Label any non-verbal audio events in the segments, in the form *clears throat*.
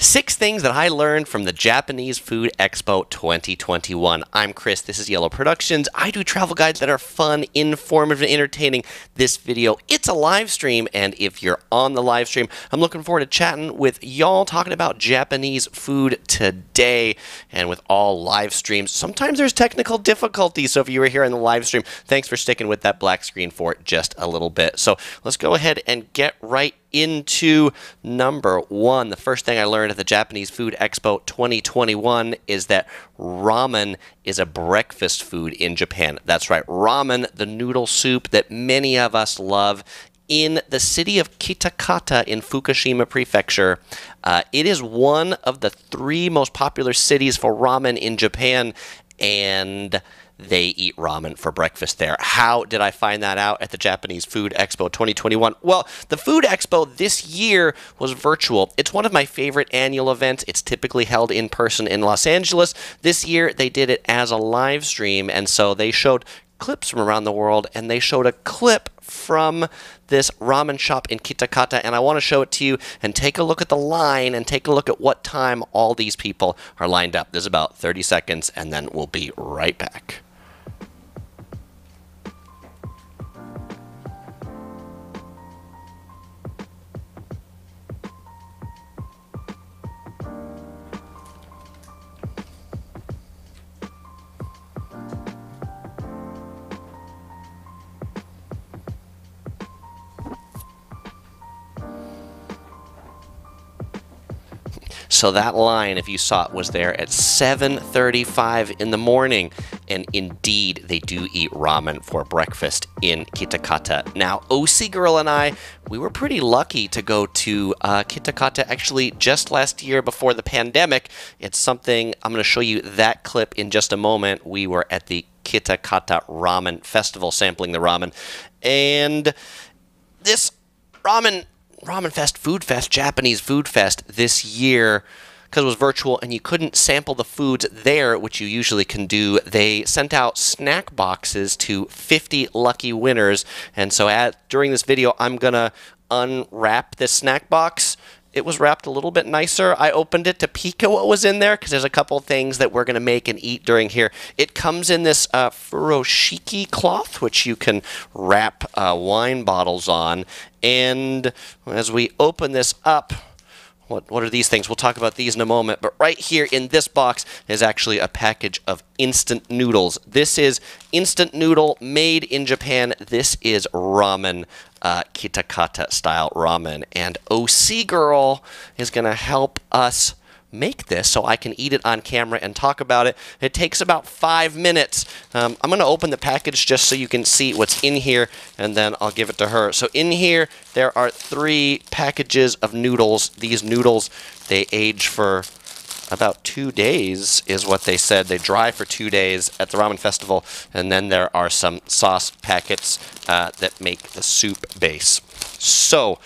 Six things that I learned from the Japanese Food Expo 2021. I'm Chris. This is Yellow Productions. I do travel guides that are fun, informative, and entertaining. This video, it's a live stream, and if you're on the live stream, I'm looking forward to chatting with y'all talking about Japanese food today. And with all live streams, sometimes there's technical difficulties. So if you were here in the live stream, thanks for sticking with that black screen for just a little bit. So let's go ahead and get right into number one. The first thing I learned at the Japanese Food Expo 2021 is that ramen is a breakfast food in Japan. That's right, ramen, the noodle soup that many of us love. In the city of Kitakata in Fukushima Prefecture, uh, it is one of the three most popular cities for ramen in Japan, and they eat ramen for breakfast there. How did I find that out at the Japanese Food Expo 2021? Well, the Food Expo this year was virtual. It's one of my favorite annual events. It's typically held in person in Los Angeles. This year they did it as a live stream, and so they showed clips from around the world, and they showed a clip from this ramen shop in Kitakata, and I want to show it to you and take a look at the line and take a look at what time all these people are lined up. There's about 30 seconds, and then we'll be right back. So that line, if you saw it, was there at 7:35 in the morning, and indeed they do eat ramen for breakfast in Kitakata. Now, OC Girl and I, we were pretty lucky to go to uh, Kitakata actually just last year before the pandemic. It's something I'm going to show you that clip in just a moment. We were at the Kitakata Ramen Festival sampling the ramen, and this ramen Ramen Fest, Food Fest, Japanese Food Fest this year because it was virtual and you couldn't sample the foods there, which you usually can do. They sent out snack boxes to 50 lucky winners. And so at, during this video, I'm going to unwrap this snack box. It was wrapped a little bit nicer. I opened it to peek at what was in there because there's a couple things that we're going to make and eat during here. It comes in this uh, furoshiki cloth, which you can wrap uh, wine bottles on. And as we open this up, what, what are these things? We'll talk about these in a moment. But right here in this box is actually a package of instant noodles. This is instant noodle made in Japan. This is ramen, uh, kitakata style ramen. And OC Girl is going to help us make this so I can eat it on camera and talk about it. It takes about five minutes. Um, I'm going to open the package just so you can see what's in here, and then I'll give it to her. So in here, there are three packages of noodles. These noodles, they age for about two days is what they said. They dry for two days at the ramen festival, and then there are some sauce packets uh, that make the soup base. So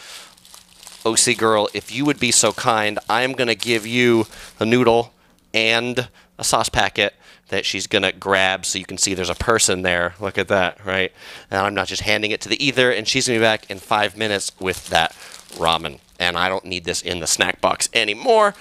OC girl, if you would be so kind, I'm going to give you a noodle and a sauce packet that she's going to grab so you can see there's a person there. Look at that, right? And I'm not just handing it to the either, and she's going to be back in five minutes with that ramen. And I don't need this in the snack box anymore.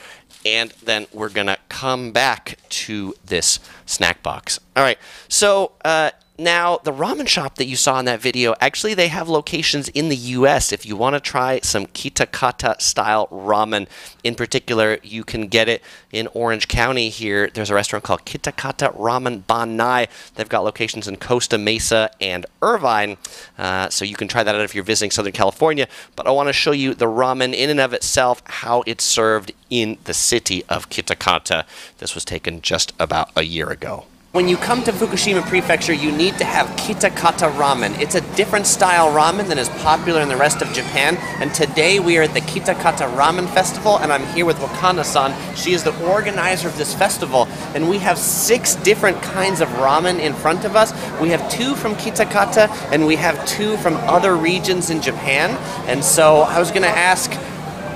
And then we're going to come back to this snack box. All right, so uh, now, the ramen shop that you saw in that video, actually, they have locations in the US. If you want to try some Kitakata style ramen in particular, you can get it in Orange County here. There's a restaurant called Kitakata Ramen Ban Nai. They've got locations in Costa Mesa and Irvine, uh, so you can try that out if you're visiting Southern California. But I want to show you the ramen in and of itself, how it's served in the city of Kitakata. This was taken just about a year ago. When you come to Fukushima Prefecture, you need to have Kitakata ramen. It's a different style ramen than is popular in the rest of Japan. And today we are at the Kitakata Ramen Festival, and I'm here with Wakana-san. She is the organizer of this festival, and we have six different kinds of ramen in front of us. We have two from Kitakata, and we have two from other regions in Japan. And so I was going to ask,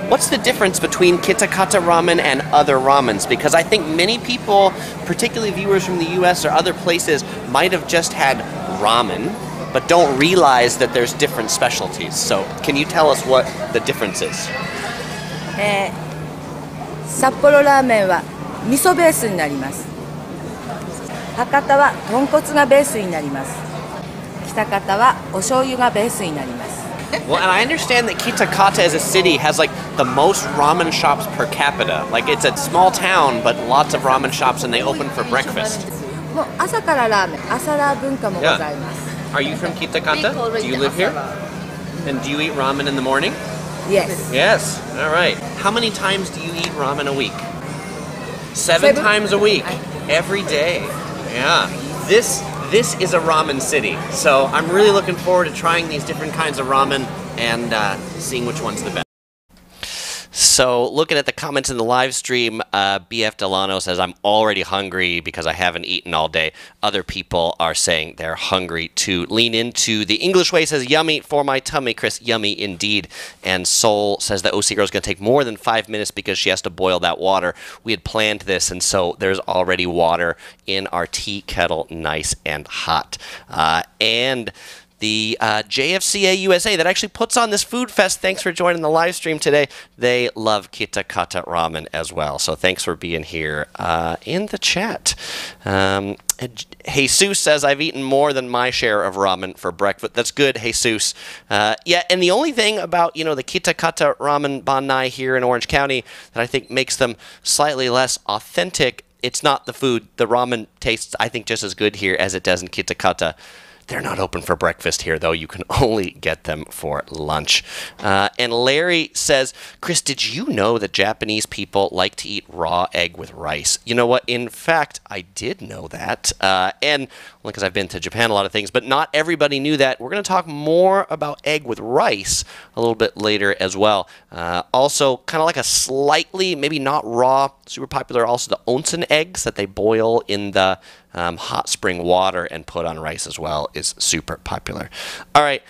What's the difference between Kitakata ramen and other ramens? Because I think many people, particularly viewers from the US or other places, might have just had ramen, but don't realize that there's different specialties. So, can you tell us what the difference is? えー 札幌ラーメンは味噌ベースになります博多は豚骨がベースになります北方はお醤油がベースになります well, and I understand that Kitakata as a city has like the most ramen shops per capita. Like it's a small town, but lots of ramen shops, and they open for breakfast. Yeah. Are you from Kitakata? Do you live here? And do you eat ramen in the morning? Yes. Yes. All right. How many times do you eat ramen a week? Seven, Seven? times a week, every day. Yeah. This this is a ramen city, so I'm really looking forward to trying these different kinds of ramen and uh, seeing which one's the best. So, looking at the comments in the live stream, uh, BF Delano says, I'm already hungry because I haven't eaten all day. Other people are saying they're hungry to lean into. The English way says, Yummy for my tummy, Chris. Yummy indeed. And Soul says that OC Girl is going to take more than five minutes because she has to boil that water. We had planned this, and so there's already water in our tea kettle, nice and hot. Uh, and the uh, JFCA USA that actually puts on this food fest. Thanks for joining the live stream today. They love Kitakata ramen as well. So thanks for being here uh, in the chat. Um, Jesus says, I've eaten more than my share of ramen for breakfast. That's good, Jesus. Uh, yeah, and the only thing about, you know, the Kitakata ramen Ban Nai here in Orange County that I think makes them slightly less authentic, it's not the food. The ramen tastes, I think, just as good here as it does in Kitakata. They're not open for breakfast here, though. You can *laughs* only get them for lunch. Uh, and Larry says, Chris, did you know that Japanese people like to eat raw egg with rice? You know what? In fact, I did know that. Uh, and because I've been to Japan a lot of things, but not everybody knew that. We're going to talk more about egg with rice a little bit later as well. Uh, also, kind of like a slightly, maybe not raw, super popular, also the onsen eggs that they boil in the um, hot spring water and put on rice as well is super popular. All right.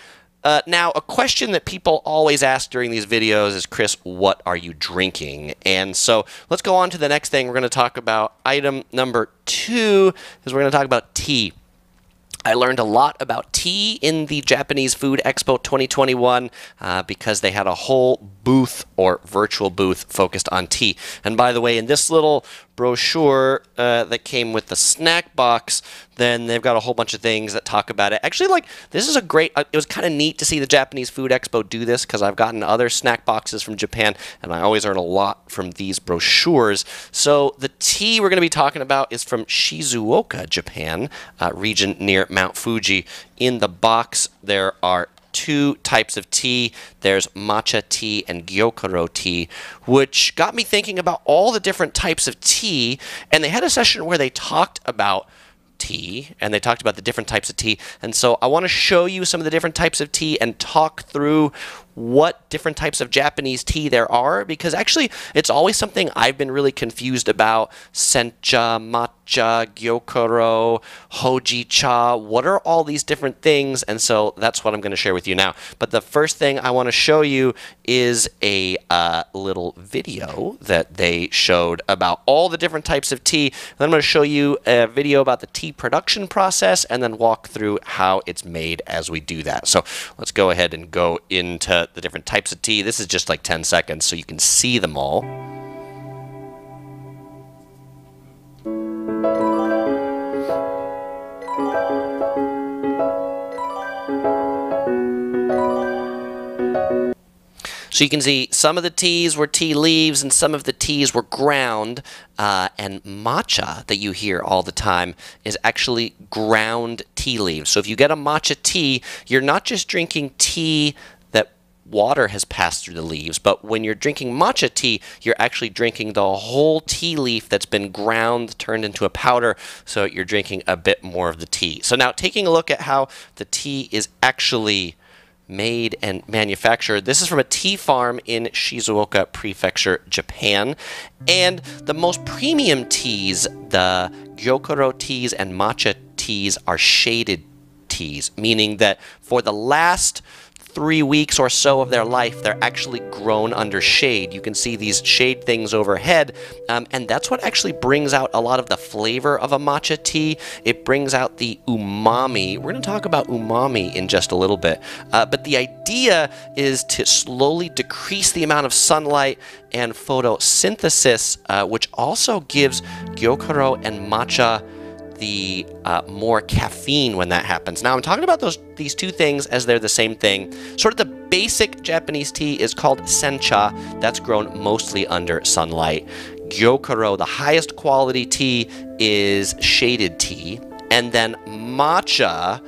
Uh, now, a question that people always ask during these videos is, Chris, what are you drinking? And so let's go on to the next thing. We're going to talk about item number two, is we're going to talk about tea. I learned a lot about tea in the Japanese Food Expo 2021 uh, because they had a whole booth or virtual booth focused on tea. And by the way, in this little brochure uh, that came with the snack box, then they've got a whole bunch of things that talk about it. Actually, like this is a great. Uh, it was kind of neat to see the Japanese Food Expo do this because I've gotten other snack boxes from Japan, and I always earn a lot from these brochures. So the tea we're going to be talking about is from Shizuoka, Japan, uh, region near Mount Fuji. In the box, there are two types of tea. There's matcha tea and gyokuro tea, which got me thinking about all the different types of tea. And they had a session where they talked about tea and they talked about the different types of tea. And so I want to show you some of the different types of tea and talk through what different types of Japanese tea there are because actually it's always something I've been really confused about. Sencha, matcha, gyokuro, hojicha. What are all these different things? And so that's what I'm going to share with you now. But the first thing I want to show you is a uh, little video that they showed about all the different types of tea. Then I'm going to show you a video about the tea production process and then walk through how it's made as we do that. So let's go ahead and go into the different types of tea. This is just like 10 seconds so you can see them all. So you can see some of the teas were tea leaves and some of the teas were ground. Uh, and matcha that you hear all the time is actually ground tea leaves. So if you get a matcha tea, you're not just drinking tea water has passed through the leaves, but when you're drinking matcha tea, you're actually drinking the whole tea leaf that's been ground, turned into a powder, so you're drinking a bit more of the tea. So now taking a look at how the tea is actually made and manufactured. This is from a tea farm in Shizuoka Prefecture, Japan. And the most premium teas, the gyokuro teas and matcha teas, are shaded teas, meaning that for the last three weeks or so of their life, they're actually grown under shade. You can see these shade things overhead, um, and that's what actually brings out a lot of the flavor of a matcha tea. It brings out the umami. We're going to talk about umami in just a little bit, uh, but the idea is to slowly decrease the amount of sunlight and photosynthesis, uh, which also gives gyokuro and matcha the uh, more caffeine when that happens. Now I'm talking about those these two things as they're the same thing. Sort of the basic Japanese tea is called sencha. That's grown mostly under sunlight. Gyokuro, the highest quality tea, is shaded tea, and then matcha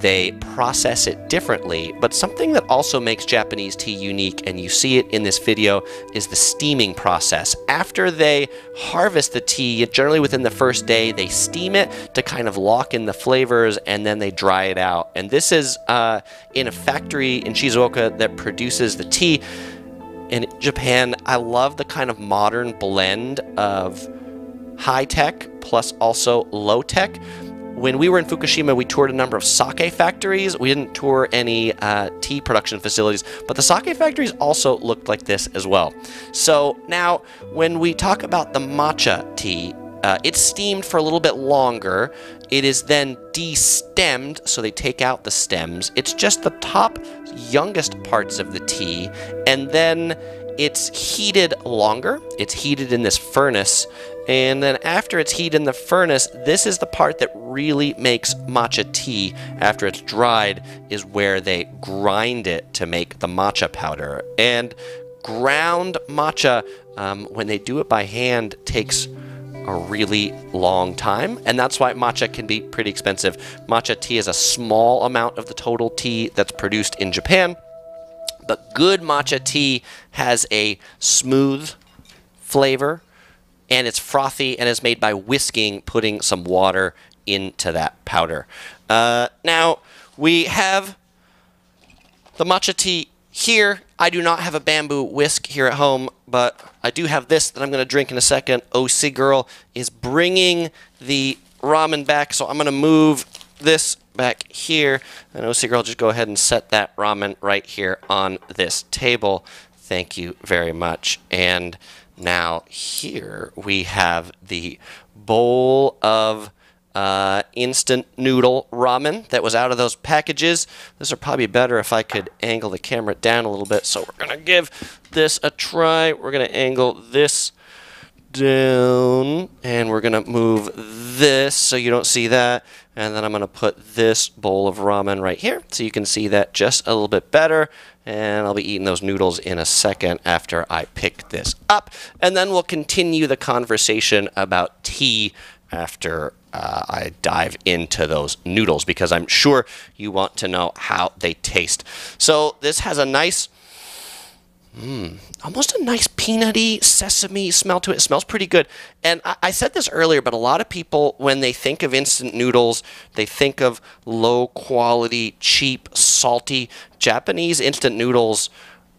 they process it differently. But something that also makes Japanese tea unique, and you see it in this video, is the steaming process. After they harvest the tea, generally within the first day, they steam it to kind of lock in the flavors and then they dry it out. And this is uh, in a factory in Shizuoka that produces the tea. In Japan, I love the kind of modern blend of high tech plus also low tech when we were in Fukushima, we toured a number of sake factories. We didn't tour any uh, tea production facilities, but the sake factories also looked like this as well. So now, when we talk about the matcha tea, uh, it's steamed for a little bit longer. It is then destemmed, so they take out the stems. It's just the top youngest parts of the tea, and then it's heated longer. It's heated in this furnace, and then after it's heated in the furnace, this is the part that really makes matcha tea after it's dried, is where they grind it to make the matcha powder. And ground matcha, um, when they do it by hand, takes a really long time, and that's why matcha can be pretty expensive. Matcha tea is a small amount of the total tea that's produced in Japan, but good matcha tea has a smooth flavor and it's frothy and is made by whisking, putting some water into that powder. Uh, now, we have the matcha tea here. I do not have a bamboo whisk here at home, but I do have this that I'm going to drink in a second. OC Girl is bringing the ramen back, so I'm going to move this back here. And OC Girl, just go ahead and set that ramen right here on this table. Thank you very much. And now here we have the bowl of uh, instant noodle ramen that was out of those packages. This would probably be better if I could angle the camera down a little bit. So we're going to give this a try. We're going to angle this down and we're going to move this so you don't see that. And then I'm going to put this bowl of ramen right here so you can see that just a little bit better. And I'll be eating those noodles in a second after I pick this up. And then we'll continue the conversation about tea after uh, I dive into those noodles because I'm sure you want to know how they taste. So this has a nice Mmm, almost a nice peanutty sesame smell to it. It smells pretty good. And I, I, said this earlier, but a lot of people, when they think of instant noodles, they think of low quality, cheap, salty. Japanese instant noodles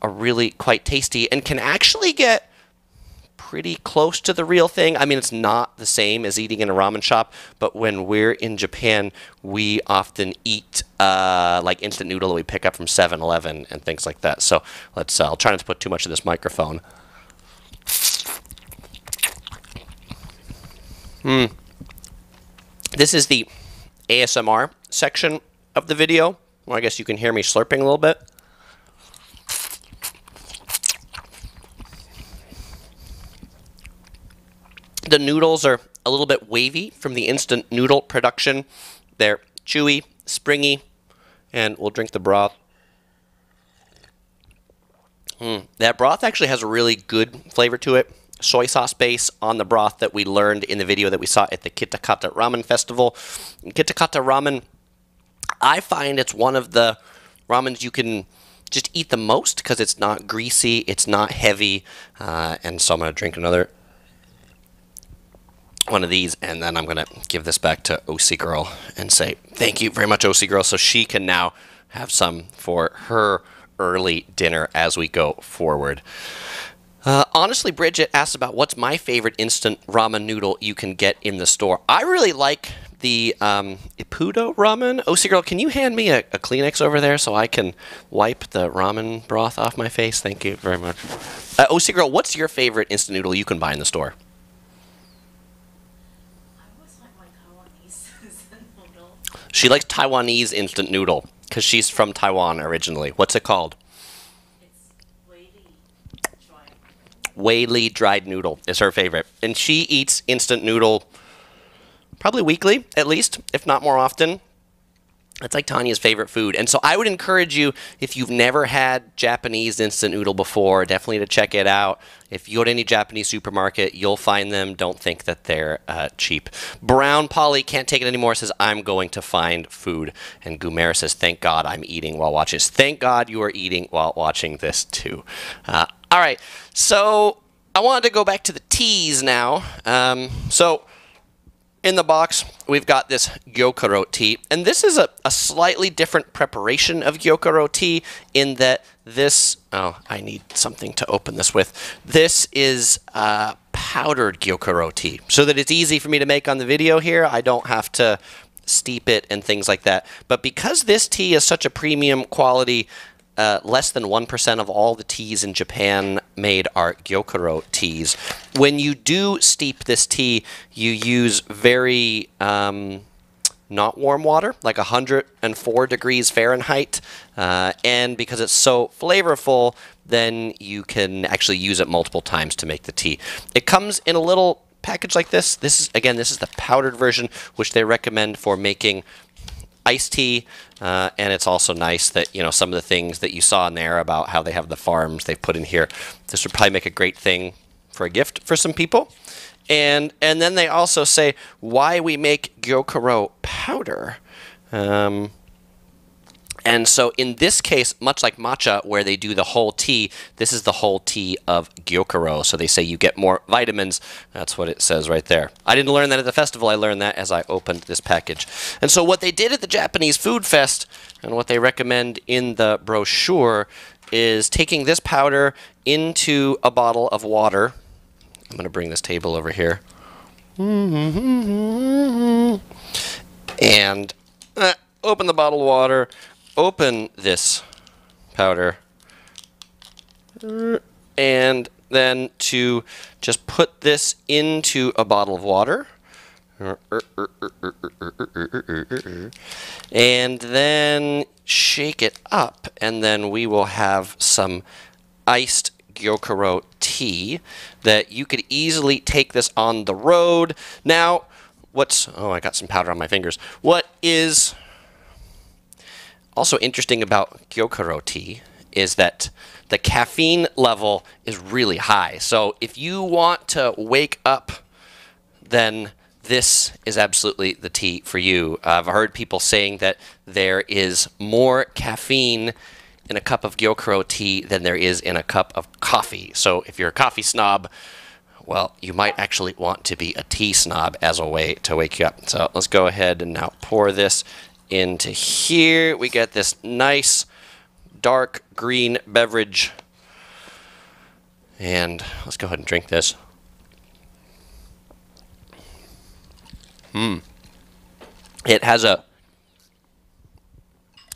are really quite tasty and can actually get pretty close to the real thing. I mean, it's not the same as eating in a ramen shop, but when we're in Japan, we often eat uh, like instant noodle that we pick up from 7 Eleven and things like that. So let's, uh, I'll try not to put too much of this microphone. Hmm. This is the ASMR section of the video. Well, I guess you can hear me slurping a little bit. The noodles are a little bit wavy from the instant noodle production. They're chewy, springy, and we'll drink the broth. Mm, that broth actually has a really good flavor to it. Soy sauce base on the broth that we learned in the video that we saw at the Kitakata Ramen Festival. Kitakata Ramen, I find it's one of the ramens you can just eat the most because it's not greasy, it's not heavy, uh, and so I'm going to drink another one of these, and then I'm going to give this back to OC Girl and say thank you very much, OC Girl, so she can now have some for her early dinner as we go forward. Uh, honestly, Bridget asked about what's my favorite instant ramen noodle you can get in the store. I really like the um, ramen. OC girl, can you hand me a, a Kleenex over there so I can wipe the ramen broth off my face? Thank you very much. Uh, OC girl, what's your favorite instant noodle you can buy in the store? She likes Taiwanese instant noodle because she's from Taiwan originally. What's it called? Whaley dried noodle is her favorite. And she eats instant noodle probably weekly, at least, if not more often. It's like Tanya's favorite food. And so I would encourage you, if you've never had Japanese instant noodle before, definitely to check it out. If you go to any Japanese supermarket, you'll find them. Don't think that they're uh, cheap. Brown Polly can't take it anymore, says, I'm going to find food. And Gumera says, Thank God I'm eating while watching this. Thank God you are eating while watching this too. Uh, all right, so I wanted to go back to the teas now. Um, so in the box, we've got this Gyokuro tea, and this is a, a slightly different preparation of Gyokuro tea in that this, oh, I need something to open this with. This is uh, powdered Gyokuro tea, so that it's easy for me to make on the video here. I don't have to steep it and things like that. But because this tea is such a premium quality uh, less than 1% of all the teas in Japan made are Gyokuro teas. When you do steep this tea, you use very um, not warm water, like 104 degrees Fahrenheit. Uh, and because it's so flavorful, then you can actually use it multiple times to make the tea. It comes in a little package like this. This is again, this is the powdered version, which they recommend for making iced tea, uh, and it's also nice that you know some of the things that you saw in there about how they have the farms they've put in here. This would probably make a great thing for a gift for some people. And and then they also say why we make gyokuro powder. Um, and so in this case, much like matcha, where they do the whole tea, this is the whole tea of gyokuro. So they say you get more vitamins. That's what it says right there. I didn't learn that at the festival. I learned that as I opened this package. And so what they did at the Japanese Food Fest, and what they recommend in the brochure, is taking this powder into a bottle of water. I'm going to bring this table over here. *laughs* And uh, open the bottle of water open this powder and then to just put this into a bottle of water. And then shake it up, and then we will have some iced Gyokuro tea that you could easily take this on the road. Now, what's, oh, I got some powder on my fingers. What is also interesting about Gyokuro tea is that the caffeine level is really high. So if you want to wake up, then this is absolutely the tea for you. I've heard people saying that there is more caffeine in a cup of Gyokuro tea than there is in a cup of coffee. So if you're a coffee snob, well, you might actually want to be a tea snob as a way to wake you up. So let's go ahead and now pour this into here. We get this nice dark green beverage. And let's go ahead and drink this. Hmm. It has a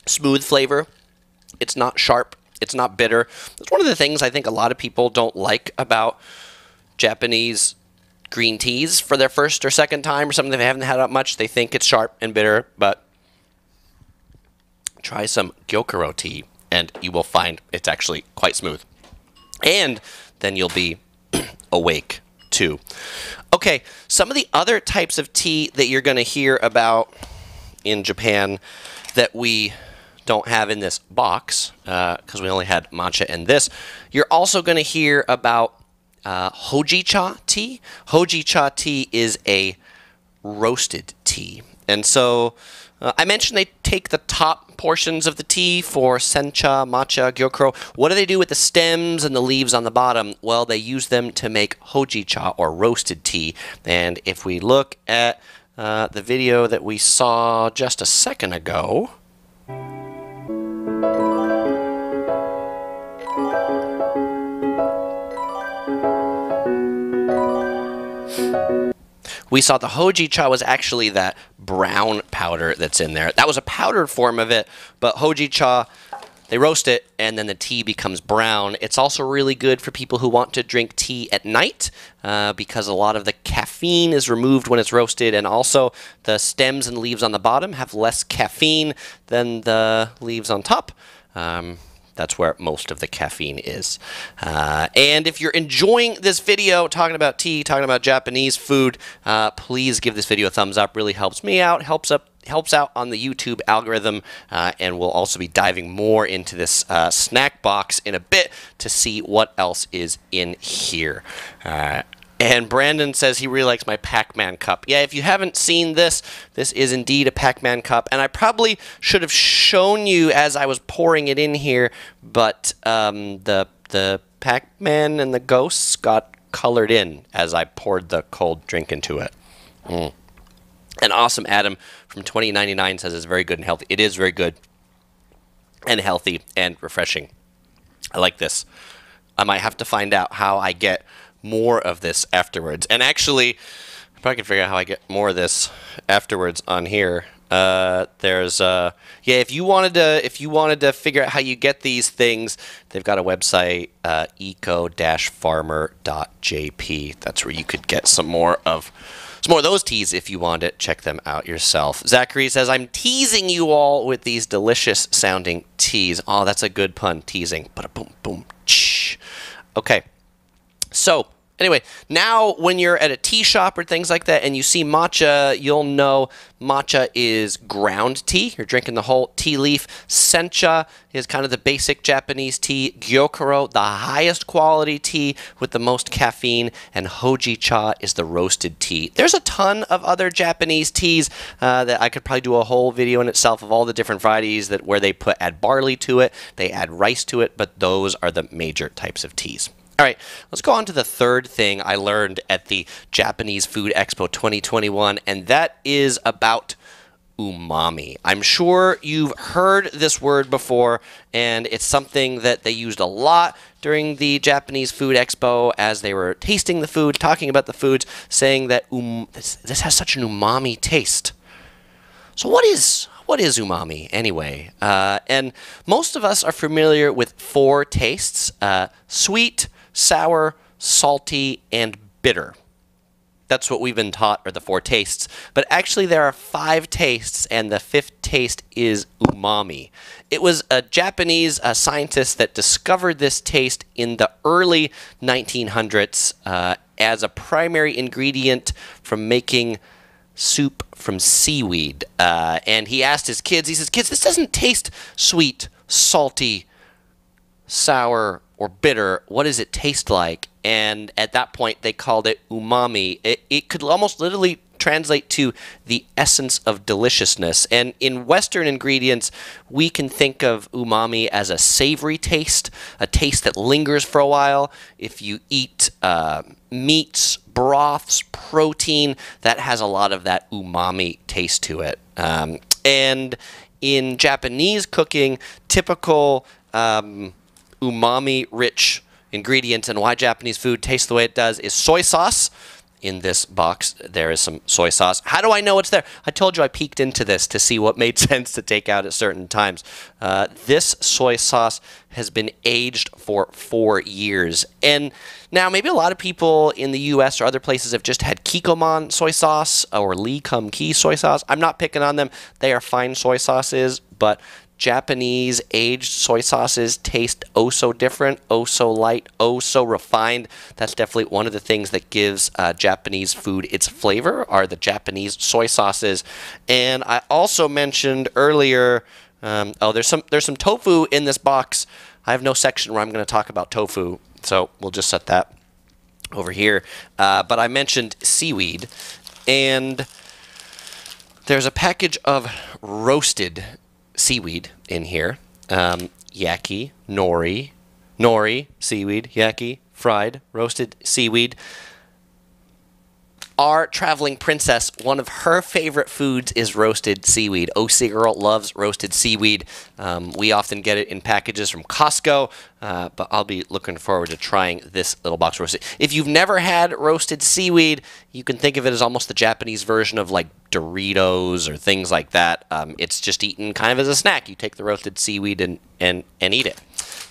smooth flavor. It's not sharp. It's not bitter. It's one of the things I think a lot of people don't like about Japanese green teas for their first or second time or something they haven't had up much. They think it's sharp and bitter, but try some Gyokuro tea, and you will find it's actually quite smooth. And then you'll be *clears throat* awake too. Okay, some of the other types of tea that you're going to hear about in Japan that we don't have in this box because uh, we only had matcha and this. You're also going to hear about uh, hojicha tea. Hojicha tea is a roasted tea. And so uh, I mentioned they take the top portions of the tea for sencha, matcha, gyokuro. What do they do with the stems and the leaves on the bottom? Well, they use them to make hojicha or roasted tea. And if we look at uh, the video that we saw just a second ago, we saw the hojicha was actually that brown powder that's in there. That was a powdered form of it, but hojicha they roast it and then the tea becomes brown. It's also really good for people who want to drink tea at night uh, because a lot of the caffeine is removed when it's roasted, and also the stems and leaves on the bottom have less caffeine than the leaves on top. Um, that's where most of the caffeine is. Uh, and if you're enjoying this video, talking about tea, talking about Japanese food, uh, please give this video a thumbs up. Really helps me out, helps up helps out on the YouTube algorithm, uh, and we'll also be diving more into this uh, snack box in a bit to see what else is in here. Uh, and Brandon says he really likes my Pac Man cup. Yeah, if you haven't seen this, this is indeed a Pac Man cup. And I probably should have shown you as I was pouring it in here, but um, the, the Pac Man and the ghosts got colored in as I poured the cold drink into it. Mm. And Awesome Adam from 2099 says it's very good and healthy. It is very good and healthy and refreshing. I like this. I might have to find out how I get more of this afterwards. And actually, I can figure out how I get more of this afterwards on here. Uh, there's uh, yeah. If you wanted to, if you wanted to figure out how you get these things, they've got a website, uh, eco-farmer.jp. That's where you could get some more of some more of those teas if you want it. Check them out yourself. Zachary says, I'm teasing you all with these delicious sounding teas. Oh, that's a good pun, teasing. But boom, boom, shh. Okay. So, Anyway, now when you're at a tea shop or things like that and you see matcha, you'll know matcha is ground tea. You're drinking the whole tea leaf. Sencha is kind of the basic Japanese tea. Gyokuro, the highest quality tea with the most caffeine. And Hoji cha is the roasted tea. There's a ton of other Japanese teas uh, that I could probably do a whole video in itself of all the different varieties that where they put add barley to it, they add rice to it, but those are the major types of teas. All right, let's go on to the third thing I learned at the Japanese Food Expo 2021, and that is about umami. I'm sure you've heard this word before, and it's something that they used a lot during the Japanese Food Expo as they were tasting the food, talking about the foods, saying that um, this, this has such an umami taste. So, what is what is umami anyway? Uh, and most of us are familiar with four tastes: uh, sweet sour, salty, and bitter. That's what we've been taught are the four tastes. But actually, there are five tastes, and the fifth taste is umami. It was a Japanese uh, scientist that discovered this taste in the early 1900s uh, as a primary ingredient from making soup from seaweed. Uh, and he asked his kids, he says, Kids, this doesn't taste sweet, salty, sour, or bitter, what does it taste like? And at that point, they called it umami. It, it could almost literally translate to the essence of deliciousness. And in Western ingredients, we can think of umami as a savory taste, a taste that lingers for a while. If you eat uh, meats, broths, protein, that has a lot of that umami taste to it. Um, and in Japanese cooking, typical. Um, umami rich ingredients and why Japanese food tastes the way it does is soy sauce. In this box, there is some soy sauce. How do I know it's there? I told you I peeked into this to see what made *laughs* sense to take out at certain times. Uh, this soy sauce has been aged for four years. And now, maybe a lot of people in the US or other places have just had Kikkoman soy sauce or Lee Kum Kee soy sauce. I'm not picking on them, they are fine soy sauces, but Japanese aged soy sauces taste oh so different, oh so light, oh so refined. That's definitely one of the things that gives uh, Japanese food its flavor are the Japanese soy sauces. And I also mentioned earlier, um, oh, there's some there's some tofu in this box. I have no section where I'm going to talk about tofu, so we'll just set that over here. Uh, but I mentioned seaweed, and there's a package of roasted seaweed in here. Um, yaki, nori, nori, seaweed, yaki, fried, roasted seaweed. Our traveling princess, one of her favorite foods is roasted seaweed. OC Girl loves roasted seaweed. Um, we often get it in packages from Costco, uh, but I'll be looking forward to trying this little box roasted. If you've never had roasted seaweed, you can think of it as almost the Japanese version of like Doritos or things like that. Um, it's just eaten kind of as a snack. You take the roasted seaweed and, and, and eat it.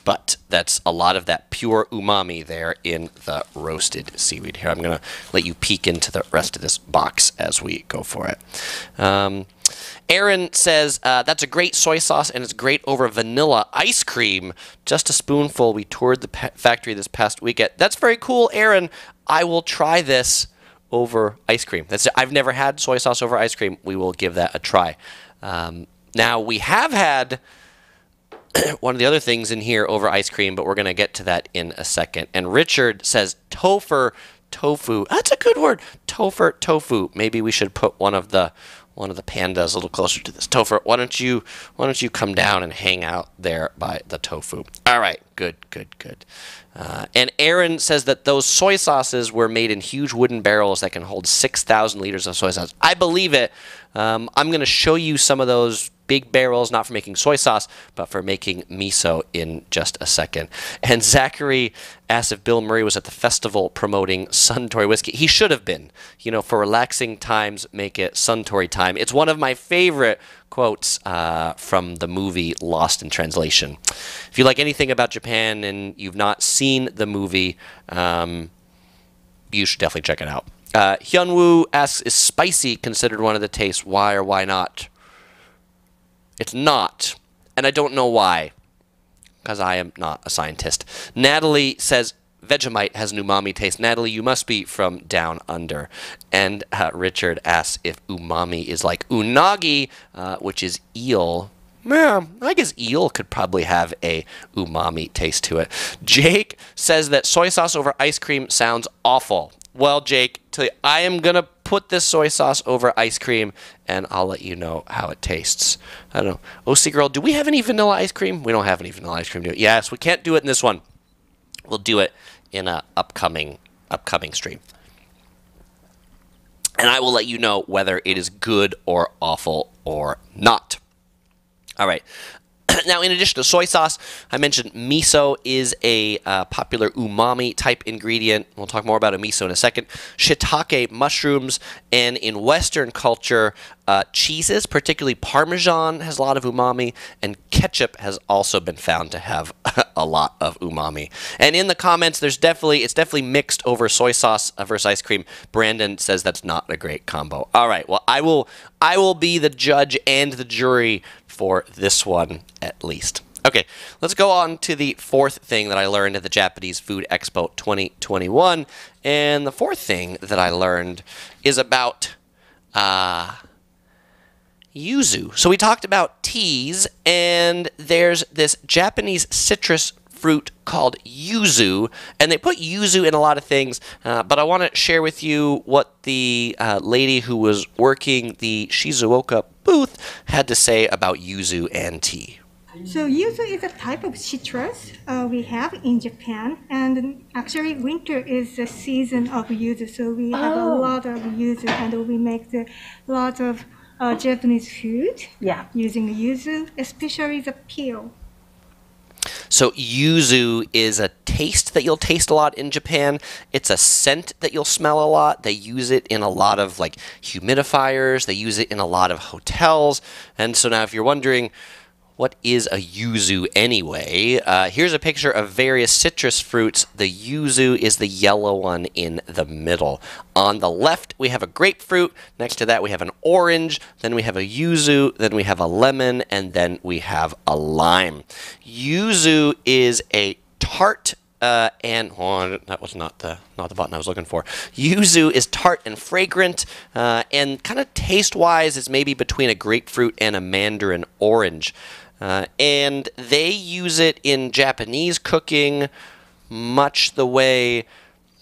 But that's a lot of that pure umami there in the roasted seaweed. Here, I'm going to let you peek into the rest of this box as we go for it. Um, Aaron says, uh, that's a great soy sauce and it's great over vanilla ice cream. Just a spoonful. We toured the factory this past weekend. That's very cool, Aaron. I will try this over ice cream. That's I've never had soy sauce over ice cream. We will give that a try. Um, now, we have had *clears throat* one of the other things in here over ice cream, but we're going to get to that in a second. And Richard says tofu, tofu. That's a good word. Tofu, tofu. Maybe we should put one of the one of the pandas a little closer to this tofu. Why don't you why don't you come down and hang out there by the tofu? All right, good, good, good. Uh, and Aaron says that those soy sauces were made in huge wooden barrels that can hold 6,000 liters of soy sauce. I believe it. Um, I'm going to show you some of those big barrels, not for making soy sauce, but for making miso in just a second. And Zachary asked if Bill Murray was at the festival promoting Suntory whiskey. He should have been. You know, for relaxing times, make it Suntory time. It's one of my favorite quotes uh, from the movie Lost in Translation. If you like anything about Japan and you've not seen the movie, um, you should definitely check it out. Uh, Hyunwoo asks, is spicy considered one of the tastes? Why or why not? It's not. And I don't know why, because I am not a scientist. Natalie says Vegemite has an umami taste. Natalie, you must be from down under. And uh, Richard asks if umami is like unagi, uh, which is eel. Yeah, I guess eel could probably have a umami taste to it. Jake says that soy sauce over ice cream sounds awful. Well, Jake, I am going to put this soy sauce over ice cream and I'll let you know how it tastes. I don't know. OC Girl, do we have any vanilla ice cream? We don't have any vanilla ice cream, do we? Yes, we can't do it in this one. We'll do it in a upcoming upcoming stream. And I will let you know whether it is good or awful or not. All right. *clears throat* now, in addition to soy sauce, I mentioned miso is a uh, popular umami type ingredient. We'll talk more about a miso in a second. Shiitake mushrooms, and in Western culture, uh, cheeses, particularly Parmesan, has a lot of umami, and ketchup has also been found to have *laughs* a lot of umami. And in the comments, there's definitely it's definitely mixed over soy sauce versus ice cream. Brandon says that's not a great combo. All right, well, I will I will be the judge and the jury for this one at least. Okay, let's go on to the fourth thing that I learned at the Japanese Food Expo 2021. And the fourth thing that I learned is about uh, yuzu. So we talked about teas, and there's this Japanese citrus fruit called yuzu, and they put yuzu in a lot of things. Uh, but I want to share with you what the uh, lady who was working the Shizuoka booth had to say about yuzu and tea. So yuzu is a type of citrus uh, we have in Japan, and actually winter is the season of yuzu. So we have oh. a lot of yuzu, and we make a lot of uh, Japanese food yeah. using yuzu, especially the peel. So yuzu is a taste that you'll taste a lot in Japan. It's a scent that you'll smell a lot. They use it in a lot of like humidifiers. They use it in a lot of hotels. And so now if you're wondering, what is a yuzu anyway? Uh, here's a picture of various citrus fruits. The yuzu is the yellow one in the middle. On the left, we have a grapefruit. Next to that, we have an orange. Then we have a yuzu. Then we have a lemon. And then we have a lime. Yuzu is a tart uh, and oh, that was not the not the button I was looking for. Yuzu is tart and fragrant, uh, and kind of taste wise is maybe between a grapefruit and a mandarin orange. Uh, and they use it in Japanese cooking much the way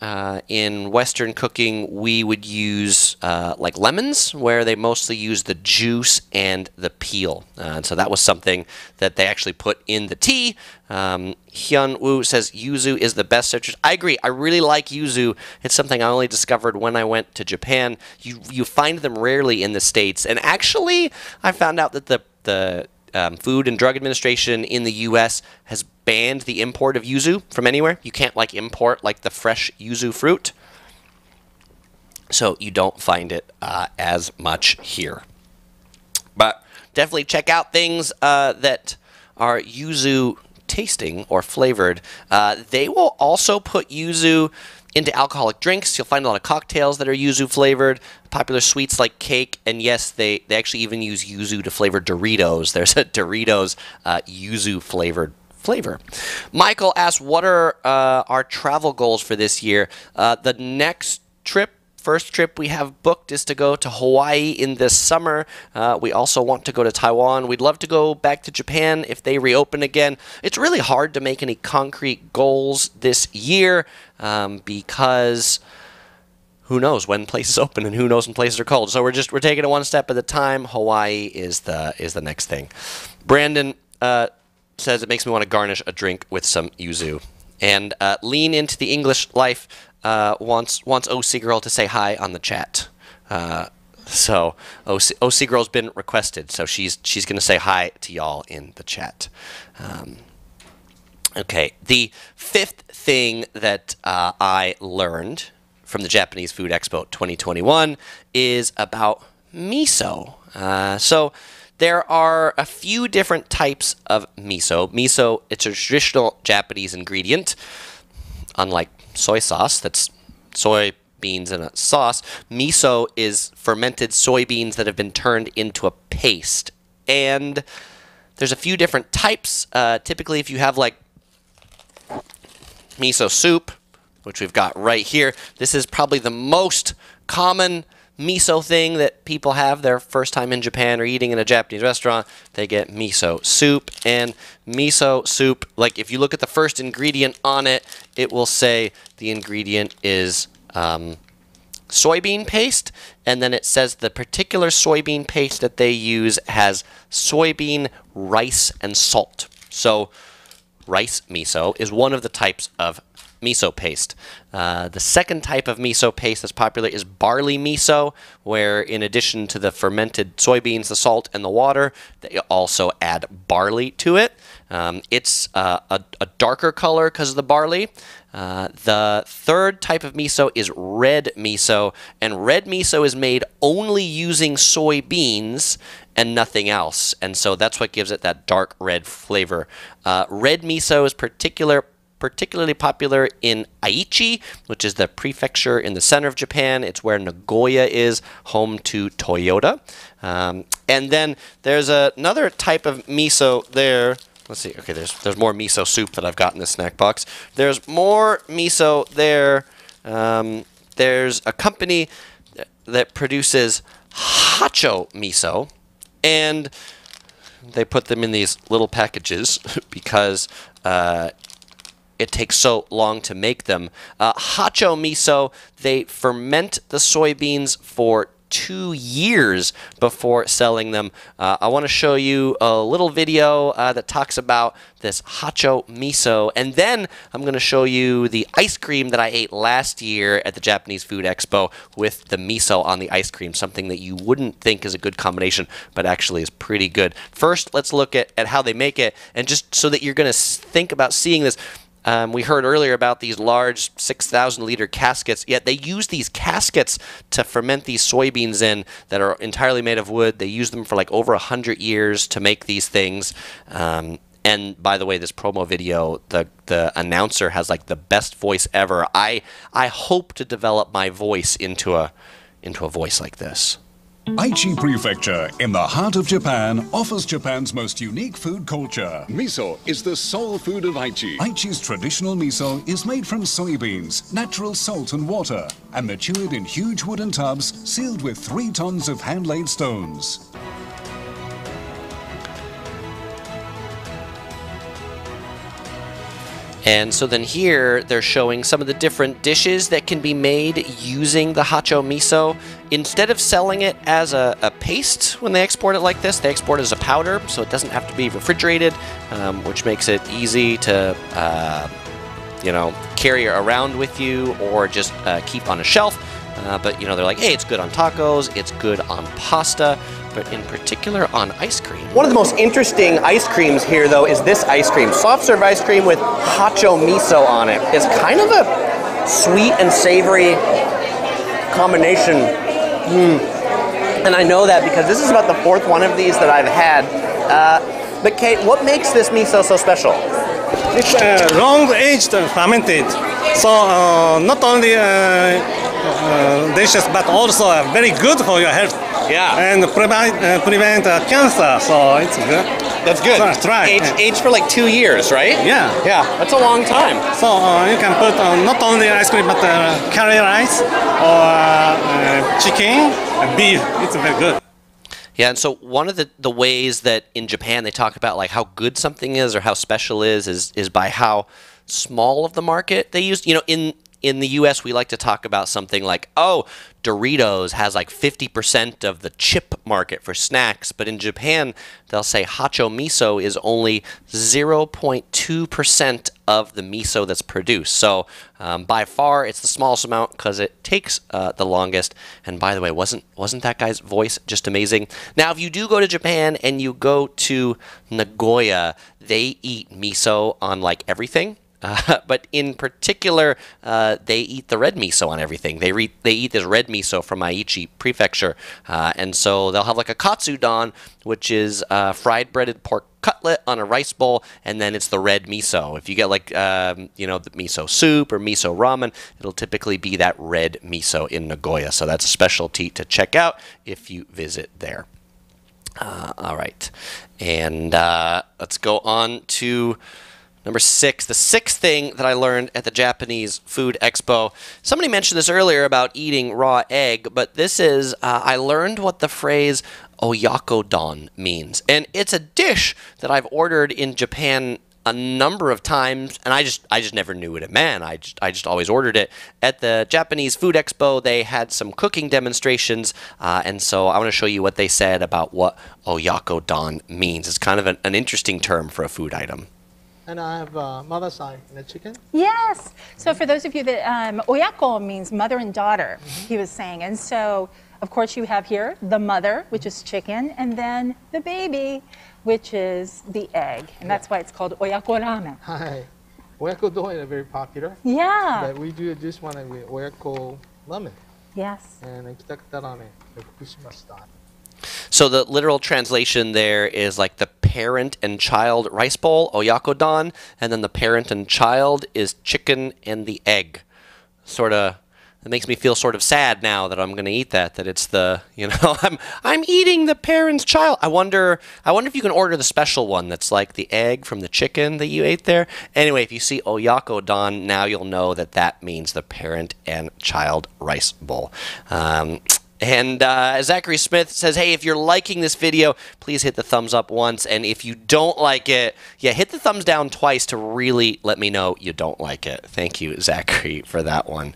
uh, in Western cooking, we would use uh, like lemons, where they mostly use the juice and the peel. Uh, and so that was something that they actually put in the tea. Um, Hyun Woo says yuzu is the best citrus. I agree. I really like yuzu. It's something I only discovered when I went to Japan. You you find them rarely in the states, and actually, I found out that the the um, Food and Drug Administration in the U.S. has banned the import of yuzu from anywhere. You can't like import like the fresh yuzu fruit, so you don't find it uh, as much here. But definitely check out things uh, that are yuzu tasting or flavored. Uh, they will also put yuzu into alcoholic drinks. You'll find a lot of cocktails that are yuzu flavored, popular sweets like cake, and yes, they, they actually even use yuzu to flavor Doritos. *laughs* There's a Doritos uh, yuzu flavored flavor. Michael asks, What are uh, our travel goals for this year? Uh, the next trip first trip we have booked is to go to Hawaii in this summer. Uh, we also want to go to Taiwan. We'd love to go back to Japan if they reopen again. It's really hard to make any concrete goals this year um, because who knows when *laughs* places open and who knows when places are cold. So we're just we're taking it one step at a time. Hawaii is the is the next thing. Brandon uh, says it makes me want to garnish a drink with some yuzu and uh, lean into the English life uh, wants wants OC Girl to say hi on the chat. Uh, so OC, OC Girl's been requested, so she's she's gonna say hi to y'all in the chat. Um, okay, the fifth thing that uh, I learned from the Japanese Food Expo 2021 is about miso. Uh, so there are a few different types of miso. Miso, it's a traditional Japanese ingredient, unlike soy sauce that's soybeans in a sauce. Miso is fermented soybeans that have been turned into a paste. And there's a few different types. Uh, typically, if you have like miso soup, which we've got right here, this is probably the most common miso thing that people have their first time in Japan or eating in a Japanese restaurant. They get miso soup. And miso soup, like if you look at the first ingredient on it, it will say the ingredient is um, soybean paste. And then it says the particular soybean paste that they use has soybean, rice, and salt. So rice miso is one of the types of miso paste. Uh, the second type of miso paste that's popular is barley miso, where in addition to the fermented soybeans, the salt, and the water, they also add barley to it. Um, it's uh, a, a, darker color because of the barley. Uh, the third type of miso is red miso, and red miso is made only using soybeans and nothing else. And so that's what gives it that dark red flavor. Uh, red miso is particular particularly popular in Aichi, which is the prefecture in the center of Japan. It's where Nagoya is, home to Toyota. Um, and then there's a, another type of miso there. Let's see. Okay, there's there's more miso soup that I've got in the snack box. There's more miso there. Um, there's a company that produces hacho miso, and they put them in these little packages *laughs* because uh, it takes so long to make them. Uh, hacho miso, they ferment the soybeans for two years before selling them. Uh, I want to show you a little video uh, that talks about this hacho miso, and then I'm going to show you the ice cream that I ate last year at the Japanese Food Expo with the miso on the ice cream, something that you wouldn't think is a good combination, but actually is pretty good. First, let's look at, at how they make it, and just so that you're going to think about seeing this, um, we heard earlier about these large 6,000 liter caskets, yet they use these caskets to ferment these soybeans in that are entirely made of wood. They use them for like over 100 years to make these things. Um, and by the way, this promo video, the the announcer has like the best voice ever. I I hope to develop my voice into a into a voice like this. Aichi Prefecture, in the heart of Japan, offers Japan's most unique food culture. Miso is the soul food of Aichi. Aichi's traditional miso is made from soybeans, natural salt and water, and matured in huge wooden tubs sealed with three tons of hand-laid stones. And so then here they're showing some of the different dishes that can be made using the hacho miso. Instead of selling it as a, a paste when they export it like this, they export it as a powder, so it doesn't have to be refrigerated, um, which makes it easy to, uh, you know, carry around with you or just uh, keep on a shelf. Uh, but you know, they're like, hey, it's good on tacos, it's good on pasta, but in particular on ice cream. One of the most interesting ice creams here, though, is this ice cream. Soft serve ice cream with hacho miso on it. It's kind of a sweet and savory combination. Mm. And I know that because this is about the fourth one of these that I've had. Uh, but Kate, what makes this miso so special? It's uh, long aged fermented, so uh, not only uh, delicious but also very good for your health. Yeah. And prevent uh, prevent uh, cancer, so it's good. That's good. Try- Age, Aged, aged for like two years, right? Yeah. Yeah, that's a long time. So uh, you can put uh, not only ice cream but uh, curry rice or uh, chicken, beef. It's very good. Yeah, and so one of the, the ways that in Japan they talk about like how good something is or how special is is is by how small of the market they use. You know, in in the US we like to talk about something like, oh, Doritos has like 50% of the chip market for snacks, but in Japan they'll say hacho miso is only 0.2% of the miso that's produced. So um, by far it's the smallest amount because it takes uh, the longest. And by the way, wasn't wasn't that guy's voice just amazing? Now, if you do go to Japan and you go to Nagoya, they eat miso on like everything. Uh, *laughs* but in particular, uh, they eat the red miso on everything. They re- they eat this red miso from Aichi Prefecture, uh, and so they'll have like a katsudon, which is uh, fried breaded pork cutlet on a rice bowl, and then it's the red miso. If you get like um, you know the miso soup or miso ramen, it'll typically be that red miso in Nagoya. So that's a specialty to check out if you visit there. Uh, all right, and uh, let's go on to. Number six, the sixth thing that I learned at the Japanese Food Expo. Somebody mentioned this earlier about eating raw egg, but this is, uh, I learned what the phrase oyakodon means. And it's a dish that I've ordered in Japan a number of times and I just I just never knew what it meant. I just I just always ordered it. At the Japanese Food Expo, they had some cooking demonstrations, uh, and so I want to show you what they said about what oyakodon means. It's kind of an, an interesting term for a food item. And I have uh, mother side in the chicken. Yes. So for those of you that um, oyako means mother and daughter, he was saying, and so of course you have here the mother, which is chicken, and then the baby, which is the egg, and that's why it's called oyako ramen. Hi. Oyako is very popular. Yeah. But we do this one with oyako ramen Yes. and kitakata ramen, the Fukushima style. So the literal translation there is like the parent and child rice bowl, oyakodon, and then the parent and child is chicken and the egg. Sort of it makes me feel sort of sad now that I'm going to eat that that it's the, you know, *laughs* I'm I'm eating the parent's child. I wonder I wonder if you can order the special one that's like the egg from the chicken that you ate there. Anyway, if you see oyakodon, now you'll know that that means the parent and child rice bowl. Um, and uh, Zachary Smith says, hey, if you're liking this video, please hit the thumbs up once. And if you don't like it, yeah, hit the thumbs down twice to really let me know you don't like it. Thank you, Zachary, for that one.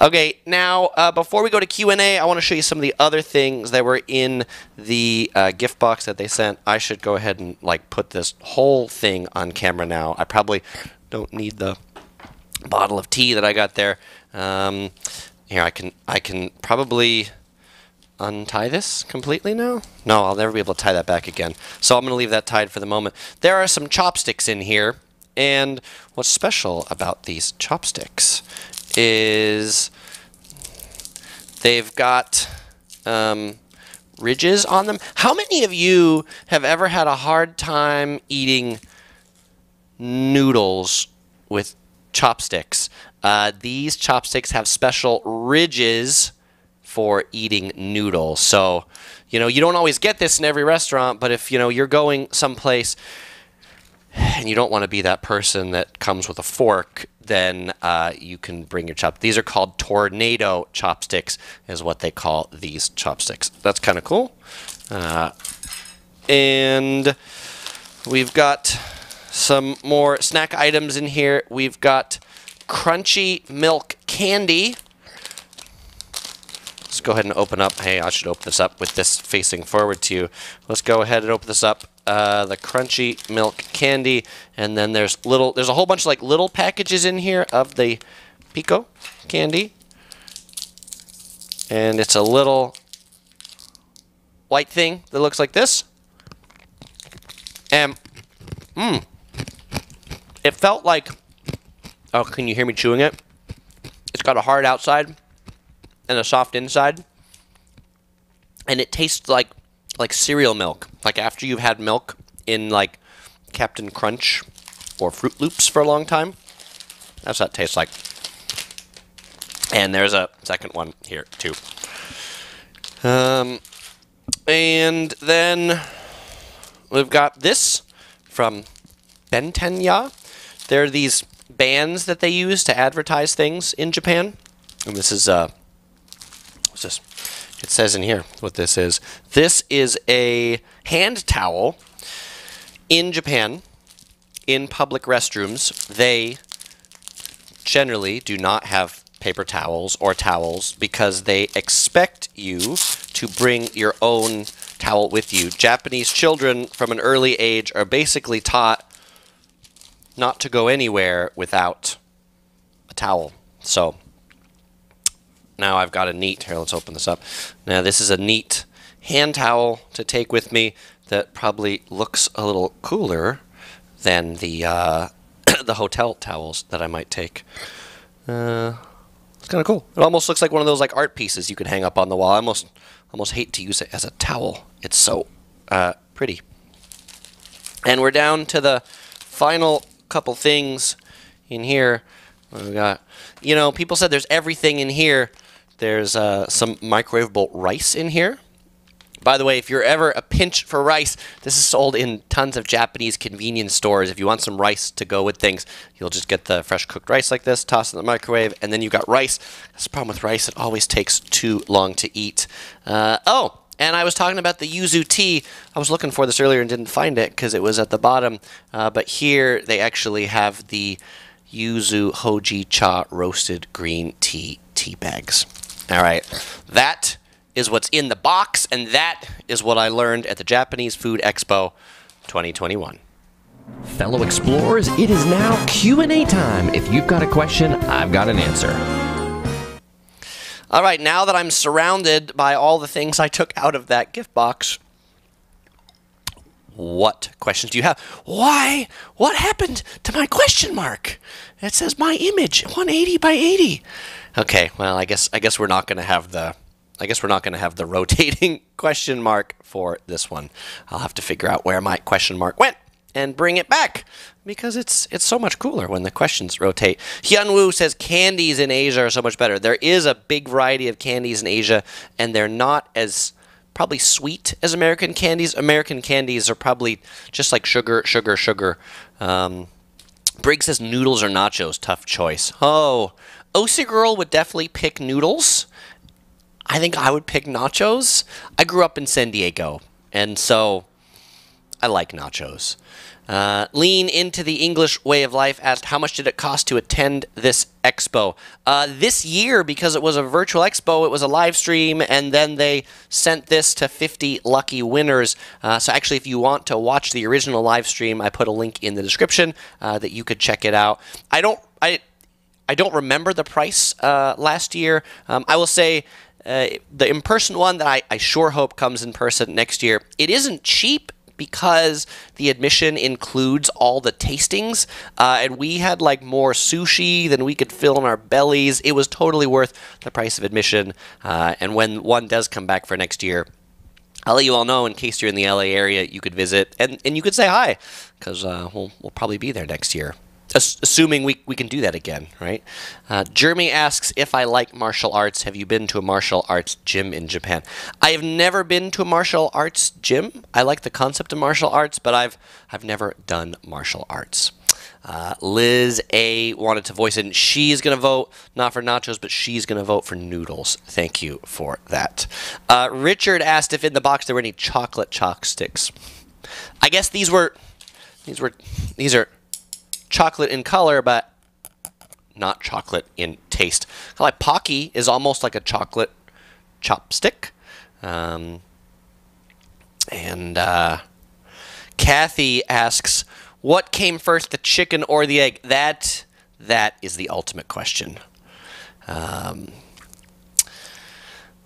Okay, now, uh, before we go to Q&A, I want to show you some of the other things that were in the uh, gift box that they sent. I should go ahead and, like, put this whole thing on camera now. I probably don't need the bottle of tea that I got there. Um, here, I can, I can probably untie this completely now? No, I'll never be able to tie that back again. So I'm going to leave that tied for the moment. There are some chopsticks in here, and what's special about these chopsticks is they've got um, ridges on them. How many of you have ever had a hard time eating noodles with chopsticks? Uh, these chopsticks have special ridges for eating noodles. So, you know, you don't always get this in every restaurant, but if, you know, you're going someplace and you don't want to be that person that comes with a fork, then uh, you can bring your chop. These are called tornado chopsticks, is what they call these chopsticks. That's kind of cool. Uh, and we've got some more snack items in here. We've got crunchy milk candy. Let's go ahead and open up. Hey, I should open this up with this facing forward to you. Let's go ahead and open this up. Uh, the crunchy milk candy, and then there's little. There's a whole bunch of like little packages in here of the pico candy, and it's a little white thing that looks like this. And mmm, it felt like. Oh, can you hear me chewing it? It's got a hard outside and a soft inside, and it tastes like like cereal milk. Like after you've had milk in like Cap'n Crunch or Froot Loops for a long time. That's what it tastes like. And there's a second one here too. Um, and then we've got this from Bentenya. There are these bands that they use to advertise things in Japan. And this is uh this? It says in here what this is. This is a hand towel in Japan in public restrooms. They generally do not have paper towels or towels because they expect you to bring your own towel with you. Japanese children from an early age are basically taught not to go anywhere without a towel. So now I've got a neat, here let's open this up. Now this is a neat hand towel to take with me that probably looks a little cooler than the uh, *coughs* the hotel towels that I might take. Uh, it's kind of cool. It almost looks like one of those like art pieces you could hang up on the wall. I almost almost hate to use it as a towel. It's so uh, pretty. And we're down to the final couple things in here. We got, you know, people said there's everything in here. There's uh, some microwavable rice in here. By the way, if you're ever a pinch for rice, this is sold in tons of Japanese convenience stores. If you want some rice to go with things, you'll just get the fresh cooked rice like this, toss it in the microwave, and then you've got rice. That's the problem with rice, it always takes too long to eat. Uh, oh, and I was talking about the yuzu tea. I was looking for this earlier and didn't find it because it was at the bottom. Uh, but here they actually have the yuzu hojicha roasted green tea tea bags. All right, that is what's in the box, and that is what I learned at the Japanese Food Expo 2021. Fellow explorers, it is now Q&A time. If you've got a question, I've got an answer. All right, now that I'm surrounded by all the things I took out of that gift box, what questions do you have? Why? What happened to my question mark? It says my image 180 by 80. Okay, well, I guess I guess we're not going to have the I guess we're not going to have the *laughs* rotating question mark for this one. I'll have to figure out where my question mark went and bring it back because it's it's so much cooler when the questions rotate. Hyunwoo says candies in Asia are so much better. There is a big variety of candies in Asia, and they're not as probably sweet as American candies. American candies are probably just like sugar, sugar, sugar. Um, Briggs says noodles or nachos. Tough choice. Oh, OC Girl would definitely pick noodles. I think I would pick nachos. I grew up in San Diego, and so I like nachos. Uh, lean into the English way of life asked, How much did it cost to attend this expo? Uh, this year, because it was a virtual expo, it was a live stream, and then they sent this to 50 lucky winners. Uh, so, actually, if you want to watch the original live stream, I put a link in the description uh, that you could check it out. I don't. I, I don't remember the price uh, last year. Um, I will say uh, the in person one that I, I sure hope comes in person next year. It isn't cheap because the admission includes all the tastings, uh, and we had like more sushi than we could fill in our bellies. It was totally worth the price of admission. Uh, and when one does come back for next year, I'll let you all know in case you're in the LA area, you could visit and, and you could say hi because uh, we'll, we'll probably be there next year assuming we, we can do that again, right? Uh, Jeremy asks if I like martial arts. Have you been to a martial arts gym in Japan? I have never been to a martial arts gym. I like the concept of martial arts, but I've I've never done martial arts. Uh, Liz A wanted to voice in. She's going to vote not for nachos, but she's going to vote for noodles. Thank you for that. Uh, Richard asked if in the box there were any chocolate chalk sticks. I guess these were These were these are chocolate in color, but not chocolate in taste. Like Pocky is almost like a chocolate chopstick. Um, and uh, Kathy asks, "What came first, the chicken or the egg?" That that is the ultimate question. Um,